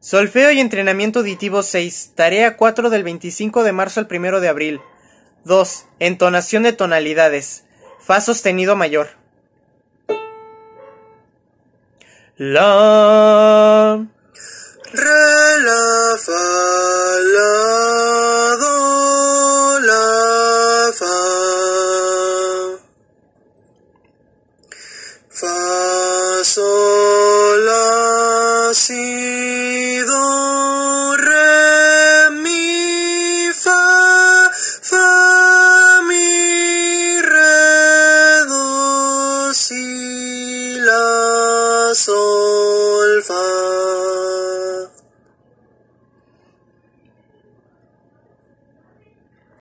Solfeo y entrenamiento auditivo 6, tarea 4 del 25 de marzo al 1 de abril. 2. Entonación de tonalidades. Fa sostenido mayor. La. Re, la, fa, la, do, la, fa. Fa, eso